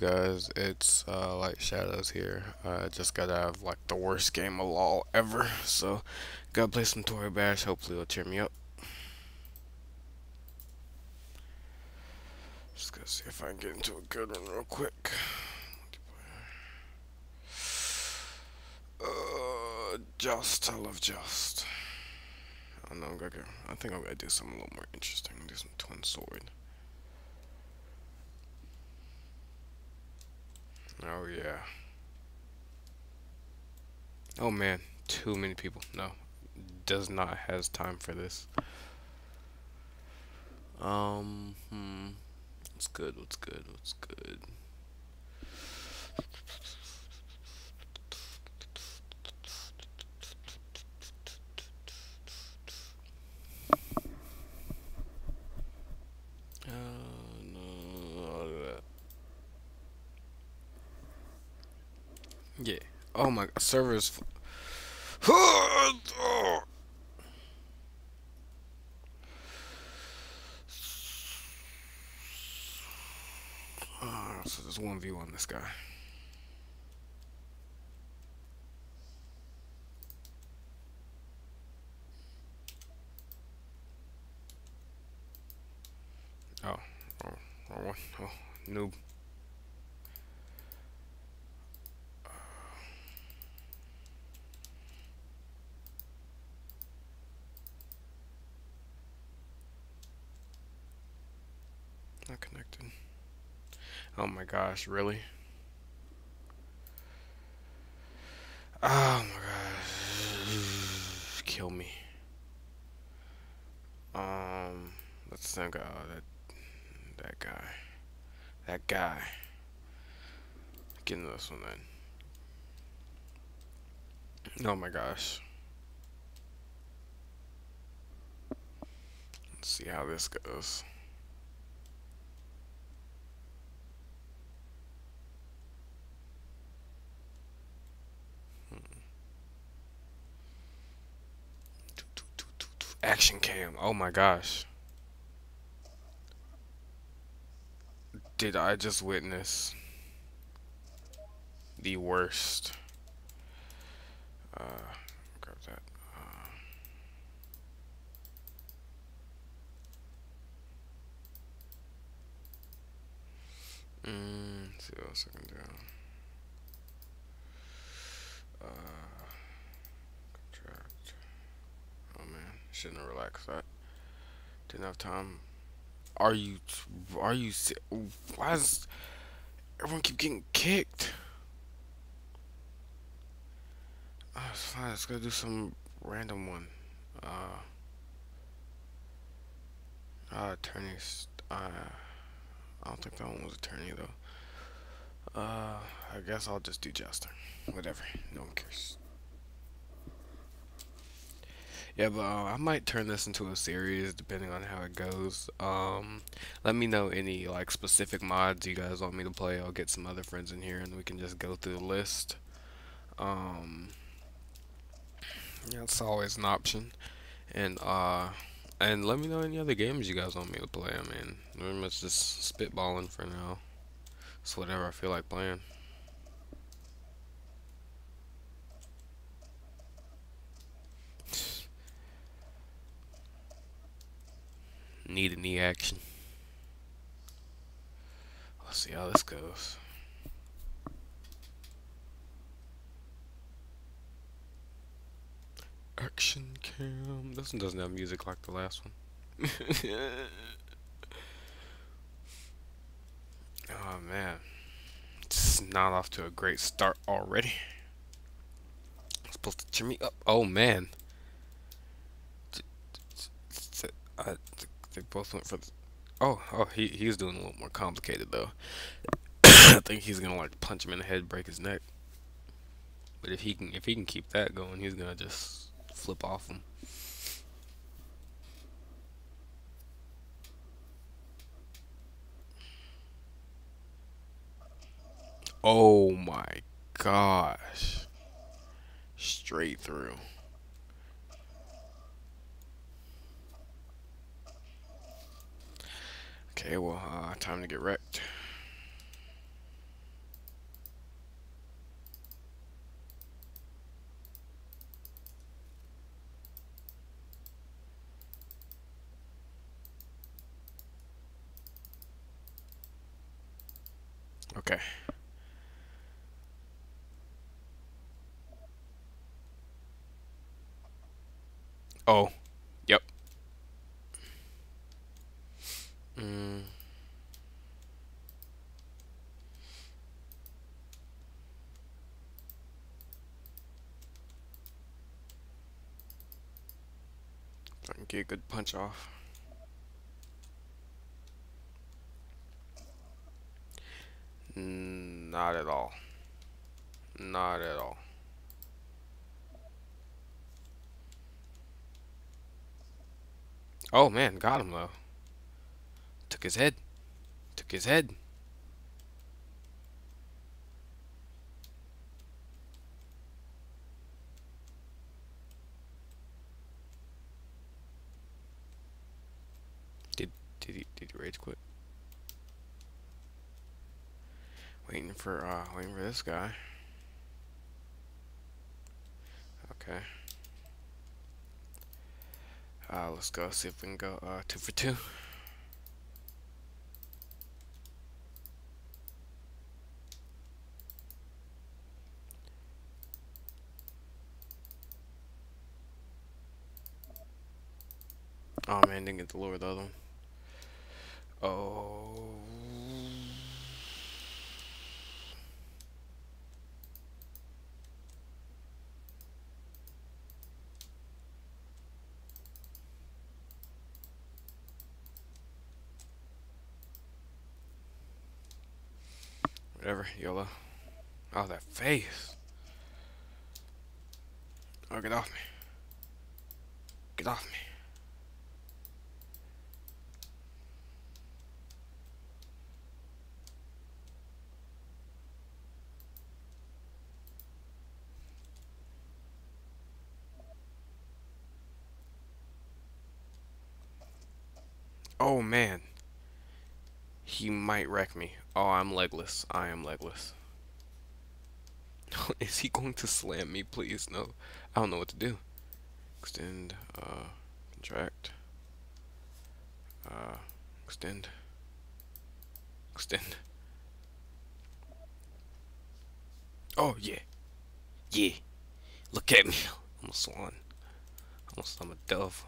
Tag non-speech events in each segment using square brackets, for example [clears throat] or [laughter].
you guys? It's uh, Light Shadows here. I uh, just got out of like the worst game of LOL ever, so gotta play some Toribash. Hopefully, it'll cheer me up. Just gonna see if I can get into a good one real quick. Uh, Just, I love Just. I know I'm gonna. I think I'm gonna do something a little more interesting. Do some Twin Sword. Oh yeah. Oh man, too many people. No, does not has time for this. Um, hmm. What's good? What's good? What's good? Yeah. Oh my servers. [sighs] so there's one view on this guy. Oh, oh, oh, oh, noob. Not connected. Oh my gosh, really? Oh my gosh. Kill me. Um, let's think. Oh, that that guy. That guy. Get into this one then. Oh my gosh. Let's see how this goes. Cam. Oh my gosh. Did I just witness the worst? Uh, grab that. Uh, mm, see what else I can do. Uh, Shouldn't have relaxed that. Didn't have time. Are you? Are you? Why is everyone keep getting kicked? Oh, it's fine. Let's go do some random one. Uh. Uh, attorneys. Uh, I don't think that one was attorney though. Uh, I guess I'll just do Jester. Whatever. No one cares. Yeah, but uh, I might turn this into a series depending on how it goes. Um, let me know any like specific mods you guys want me to play. I'll get some other friends in here and we can just go through the list. Um, it's always an option. And uh, and let me know any other games you guys want me to play. I mean, pretty much just spitballing for now. It's whatever I feel like playing. Need any action. Let's see how this goes. Action cam. This one doesn't have music like the last one. [laughs] oh man. It's not off to a great start already. It's supposed to cheer me up. Oh man. Uh, they both went for the... Oh, oh, he he's doing a little more complicated though. [coughs] I think he's gonna like punch him in the head, break his neck. But if he can if he can keep that going, he's gonna just flip off him. Oh my gosh. Straight through. Okay, well, uh, time to get wrecked. Okay. Oh. Get a good punch off. Not at all. Not at all. Oh man, got him though. Took his head. Took his head. Did he did he rage quit? Waiting for uh waiting for this guy. Okay. Uh let's go see if we can go uh two for two. Oh man, didn't get the lower the other one. Oh Whatever, YOLO. Oh, that face. Oh, get off me. Get off me. Oh man. He might wreck me. Oh, I'm legless. I am legless. [laughs] Is he going to slam me, please? No. I don't know what to do. Extend, uh, contract. Uh, extend. Extend. Oh, yeah. Yeah. Look at me. I'm a swan. Almost I'm a dove.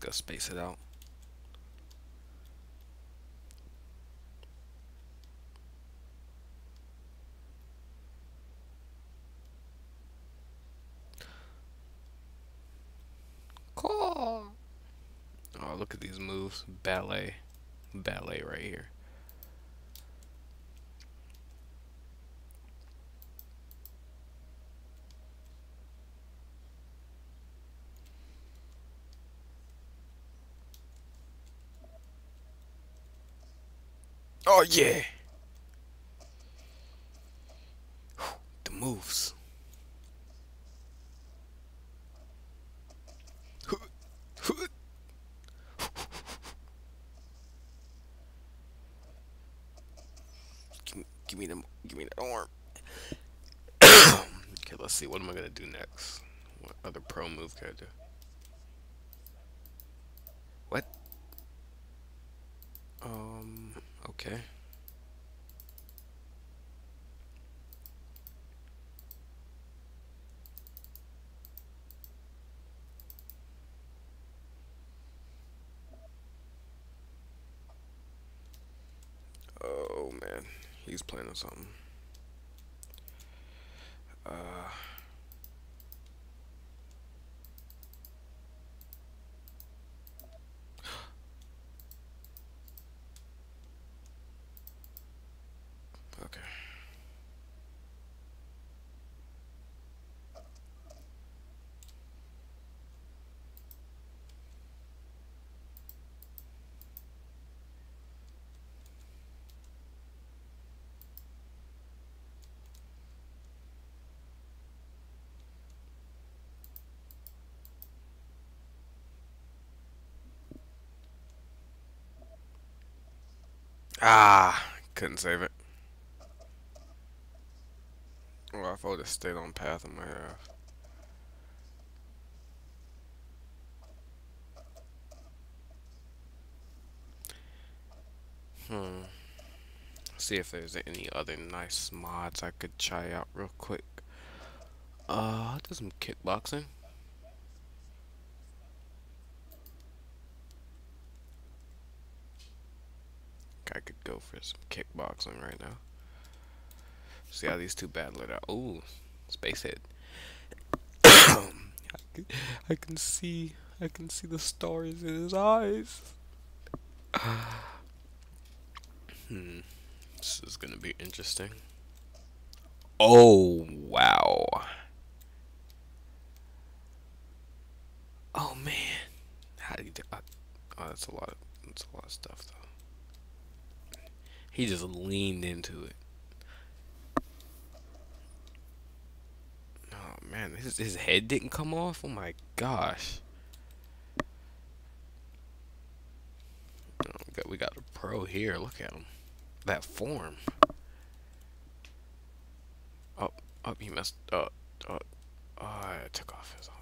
Go space it out. Cool. Oh, look at these moves. Ballet. Ballet right here. Oh yeah. The moves. Give, me them. Give me that arm. [coughs] okay, let's see. What am I gonna do next? What other pro move can I do? What? Um. Okay. Oh man, he's playing on something. Uh. Ah, couldn't save it. Well, if I would have stayed on path, I might have. Hmm. See if there's any other nice mods I could try out real quick. Uh, do some kickboxing. I could go for some kickboxing right now. See how these two battle it out. Ooh, space head. [coughs] I, can, I see, I can see the stars in his eyes. [sighs] hmm, this is gonna be interesting. Oh wow. Oh man, how do you do? Uh, oh, that's a lot. Of, that's a lot of stuff though. He just leaned into it. Oh man, his his head didn't come off. Oh my gosh. Oh, we got we got a pro here. Look at him. That form. Oh, oh, he messed up. Oh, oh, I took off his arm.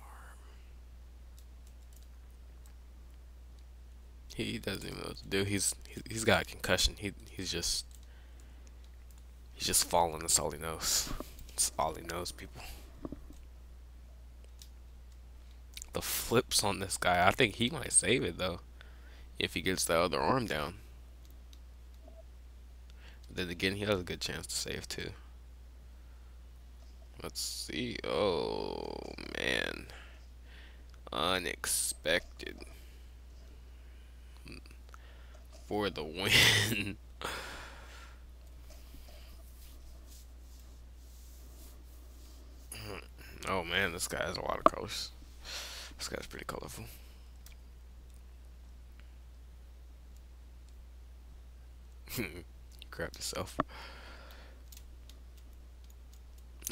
He doesn't even know what to do. He's he's got a concussion. He he's just he's just falling. That's all he knows. That's all he knows, people. The flips on this guy. I think he might save it though, if he gets the other arm down. Then again, he has a good chance to save too. Let's see. Oh man, unexpected for the win. [laughs] oh man, this guy has a lot of colors. This guy's pretty colorful. [laughs] Grab yourself.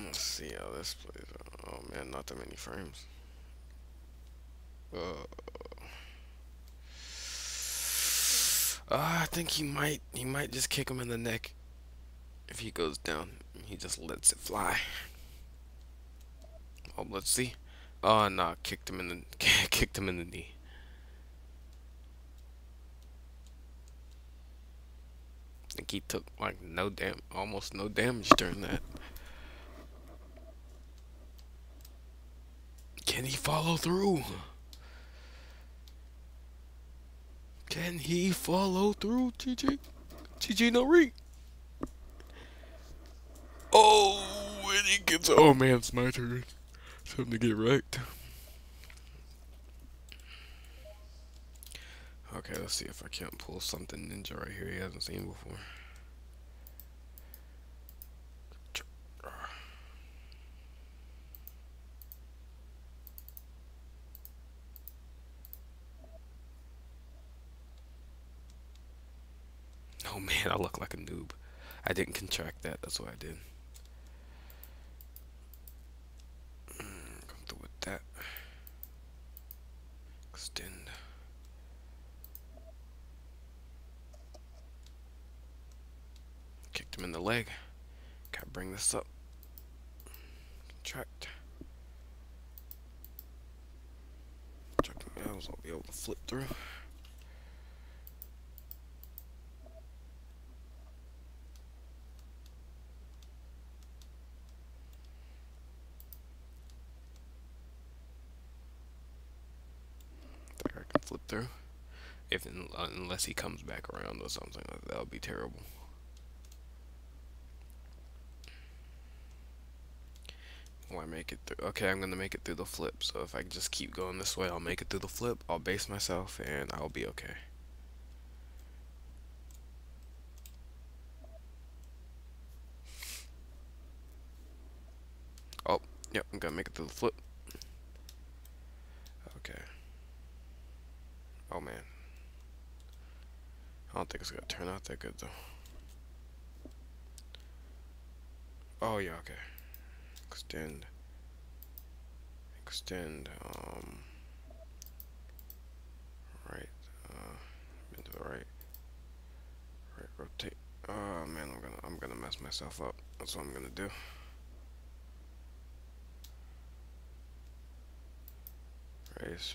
Let's see how this plays out. Oh man, not that many frames. Uh, uh, I think he might he might just kick him in the neck if he goes down. He just lets it fly. Oh, let's see. Oh no, nah, kicked him in the [laughs] kicked him in the knee. I think he took like no dam almost no damage during that. Can he follow through? Can he follow through, GG? GG no re. Oh, and he gets. Oh man, it's my turn. Time to get wrecked. Okay, let's see if I can't pull something ninja right here he hasn't seen before. Oh man, I look like a noob. I didn't contract that, that's what I did. Mm, come through with that. Extend. Kicked him in the leg. Gotta bring this up. Contract. Check the nails, I'll be able to flip through. Flip through. If uh, unless he comes back around or something, that would be terrible. Will I make it through? Okay, I'm gonna make it through the flip. So if I just keep going this way, I'll make it through the flip. I'll base myself, and I'll be okay. Oh, yep, I'm gonna make it through the flip. Okay. Oh man. I don't think it's gonna turn out that good though. Oh yeah, okay. Extend. Extend, um right, uh into the right. Right, rotate. Oh man, I'm gonna I'm gonna mess myself up. That's what I'm gonna do. Raise.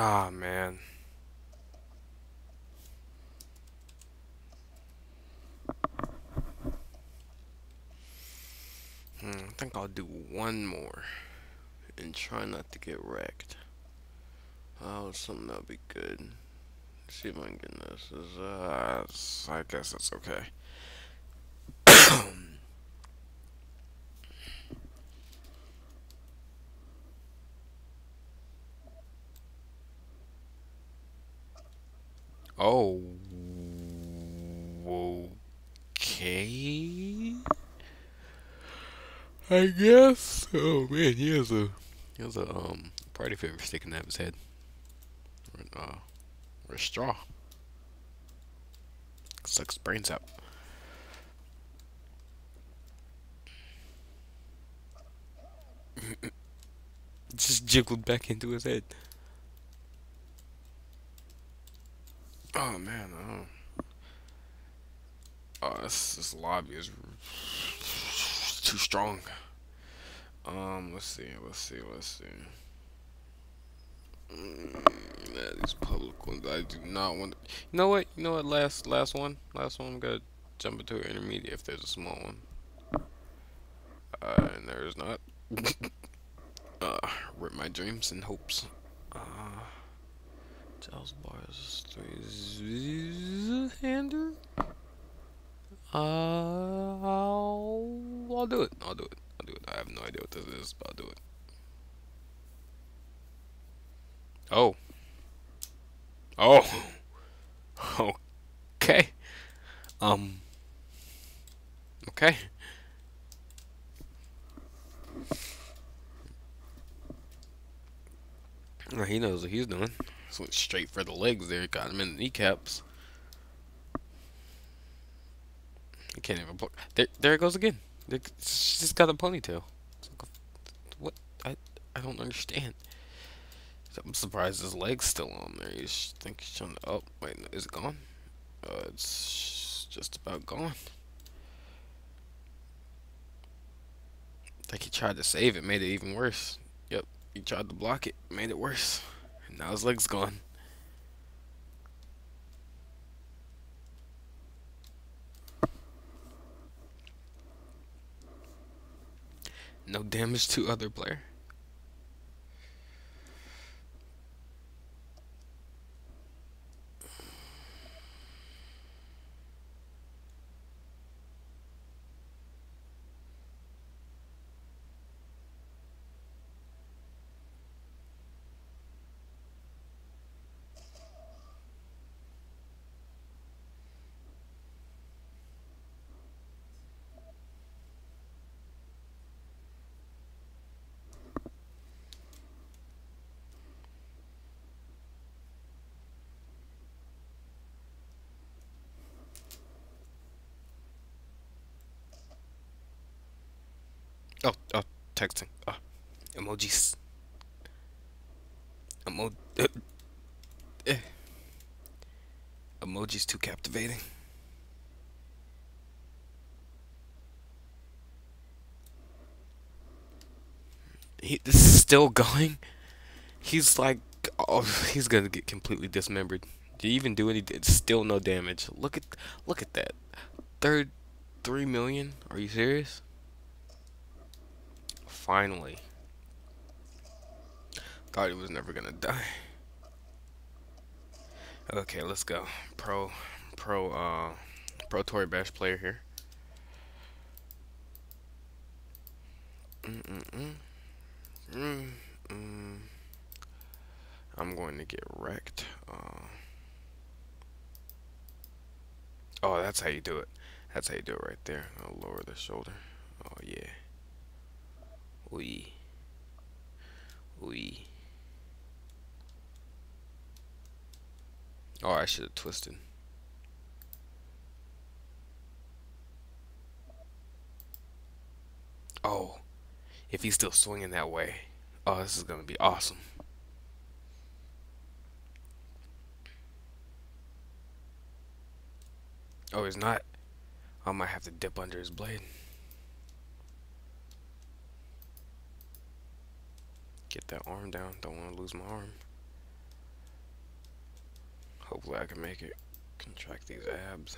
Ah, man. Hmm, I think I'll do one more and try not to get wrecked. Oh, something that'll be good. Let's see if I can get this. Is, uh, I guess that's okay. [coughs] oh, okay. I guess. Oh man, he has a he has a um party favor sticking out of his head. Or, uh, or a straw. Sucks brains out. [clears throat] Just jiggled back into his head. Oh man, oh. Oh, this, this lobby is too strong. Um, let's see, let's see, let's see. Mm, these public ones, I do not want. To, you know what? You know what? Last, last one, last one. I'm gonna jump into an intermediate if there's a small one. Uh, and there is not. [laughs] uh, rip my dreams and hopes. Charles Bars three hander. Uh, I'll, I'll do it. I'll do it. I'll do it. I have no idea what this is, but I'll do it. Oh. Oh. [laughs] Okay. Um. Okay. He knows what he's doing. Just went straight for the legs there. Got him in the kneecaps. He can't even block. There, there it goes again. She's just got a ponytail. What? I, I don't understand. I'm surprised his leg's still on there. You think he's trying to. Oh, wait, is it gone? Uh, it's just about gone. I think he tried to save it, made it even worse. Yep, he tried to block it, made it worse. Now his leg's gone. No damage to other player. Oh, oh, texting. Oh, emojis. Emo. Uh, eh. Emojis too captivating. He, this is still going. He's like, oh, he's gonna get completely dismembered. Did he even do any? Still no damage. Look at, look at that. Third, three million. Are you serious? Finally. Thought he was never gonna die. Okay, let's go. Pro, pro, uh, pro Toribash player here. Mm -mm -mm. Mm -mm. I'm going to get wrecked. Uh, oh, that's how you do it. That's how you do it right there. I'll lower the shoulder. Oh, yeah. Oui. Oui. Oh, I should have twisted. Oh, if he's still swinging that way. Oh, this is going to be awesome. Oh, he's not. I might have to dip under his blade. Get that arm down. Don't want to lose my arm. Hopefully I can make it. Contract these abs.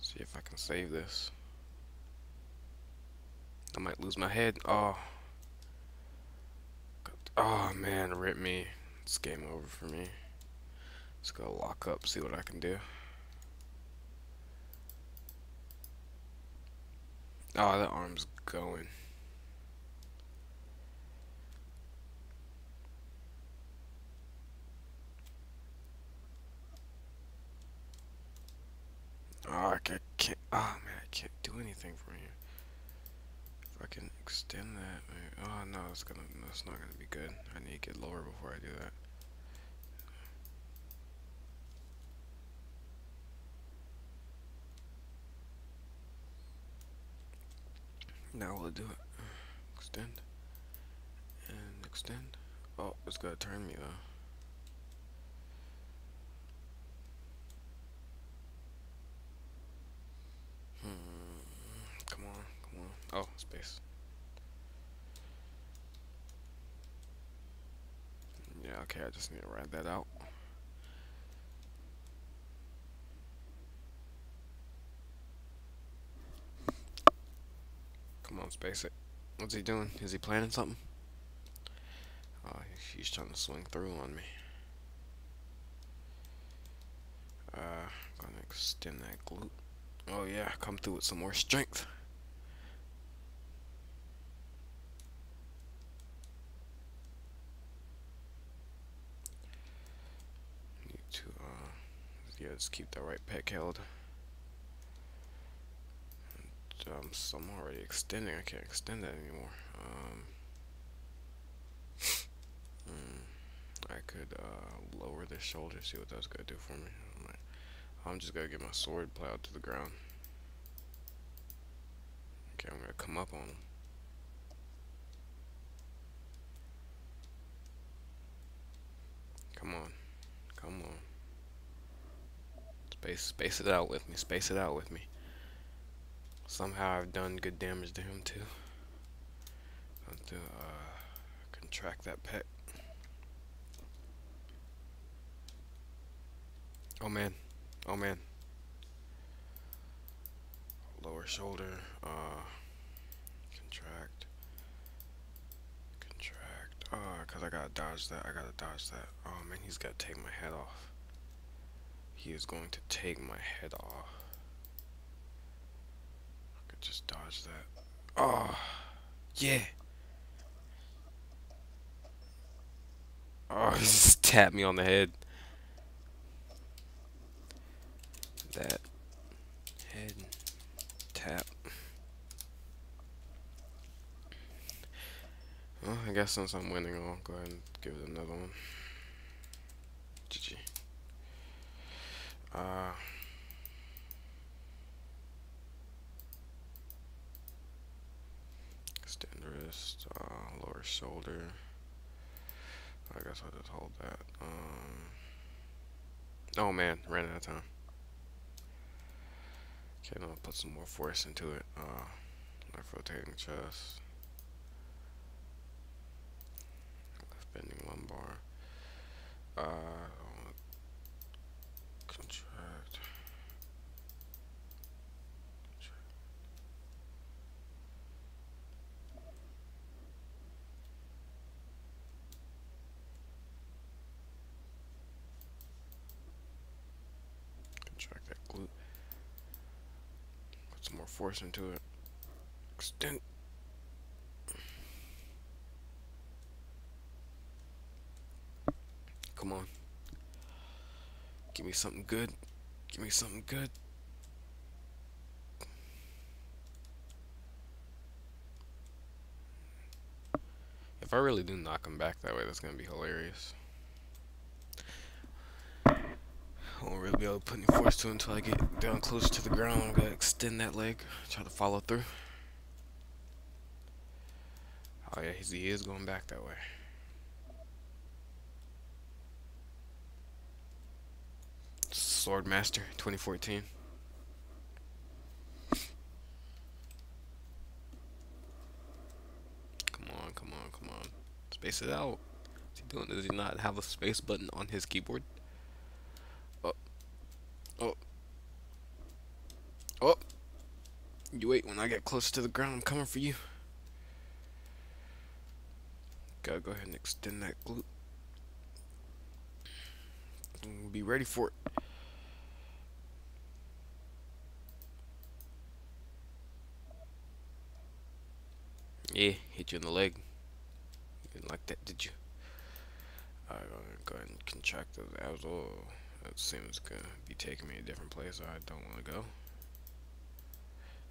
See if I can save this. I might lose my head. Oh. Oh man, rip me. It's game over for me. Let's go lock up, see what I can do. Oh, the arm's going. Oh, I can't, can't, oh man, I can't do anything from here. If I can extend that, maybe, oh no, it's gonna, that's not gonna be good. I need to get lower before I do that. Now we'll do it? Extend. And extend. Oh, it's gonna turn me though. Oh, space. Yeah, okay, I just need to write that out. Come on, space it. What's he doing? Is he planning something? Oh, he's trying to swing through on me. Uh, gonna extend that glute. Oh yeah, come through with some more strength. Just keep that right pec held. And, um, so I'm already extending. I can't extend that anymore. Um, hmm, [laughs] I could uh, lower the shoulder, see what that's gonna do for me. I'm just gonna get my sword plowed to the ground. Okay, I'm gonna come up on him. Come on. Come on. Space, space it out with me. Space it out with me. Somehow I've done good damage to him too. to uh, contract that pet. Oh man. Oh man. Lower shoulder. Uh, contract. Contract. Ah, uh, cause I gotta dodge that. I gotta dodge that. Oh man, he's gotta take my head off. He is going to take my head off. I could just dodge that. Oh, yeah. Oh, [laughs] he just tapped me on the head. That head tap. Well, I guess since I'm winning, I'll go ahead and give it another one. GG. Uh, extend wrist, uh, lower shoulder. I guess I'll just hold that. Um, oh man, ran out of time. Okay, I'm gonna put some more force into it. Uh, left rotating chest. Left bending lumbar. Uh, force into it. Extend. Come on. Give me something good. Give me something good. If I really do knock him back that way, that's going to be hilarious. I won't really be able to put any force to it until I get down closer to the ground. I'm going to extend that leg, try to follow through. Oh yeah, he is going back that way. Swordmaster 2014. Come on, come on, come on. Space it out. What's he doing? Does he not have a space button on his keyboard? Oh. Oh. You wait, when I get close to the ground, I'm coming for you. Gotta go ahead and extend that glute. And be ready for it. Yeah, hit you in the leg. You didn't like that, did you? Alright, go ahead and contract those abs. Oh that seems gonna be taking me a different place I don't want to go.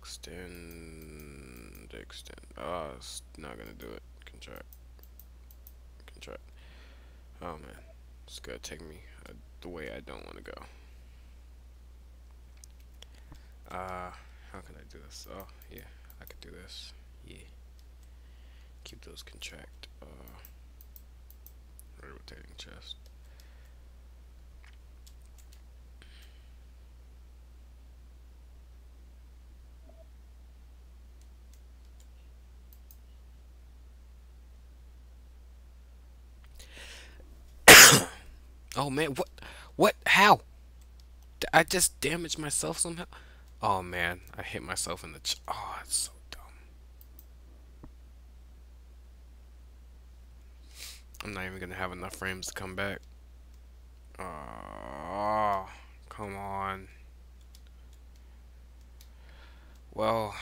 Extend, extend. Ah, oh, it's not gonna do it. Contract, contract. Oh man, it's gonna take me uh, the way I don't want to go. Uh, how can I do this? Oh, yeah, I could do this. Yeah. Keep those contract. Uh, rotating chest. Oh man, what? What? How? I just damaged myself somehow? Oh man, I hit myself in the ch- Oh, it's so dumb. I'm not even gonna have enough frames to come back. Oh, come on. Well...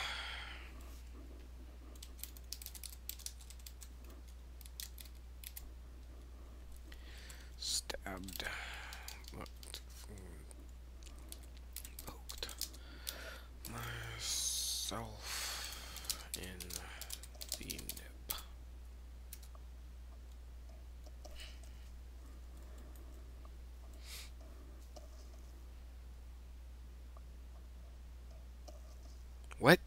stabbed poked myself in the nip. What?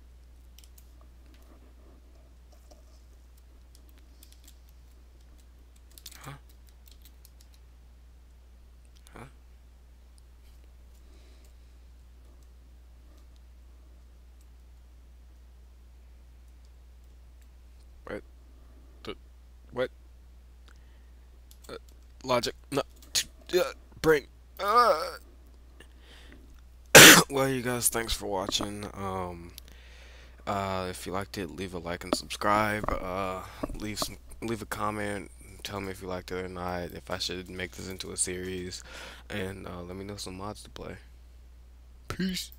What? Uh, logic. No. Uh, bring. Uh. [coughs] well, you guys, thanks for watching. Um. Uh, if you liked it, leave a like and subscribe. Uh, leave some, leave a comment. Tell me if you liked it or not. If I should make this into a series, and uh, let me know some mods to play. Peace.